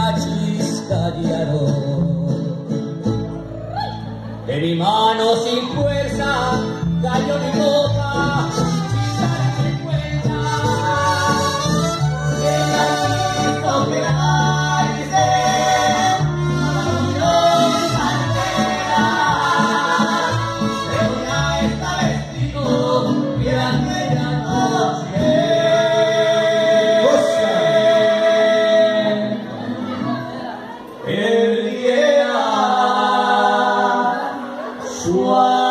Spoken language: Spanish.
machista diario. De mi mano sin fuerza cayó mi el día suave.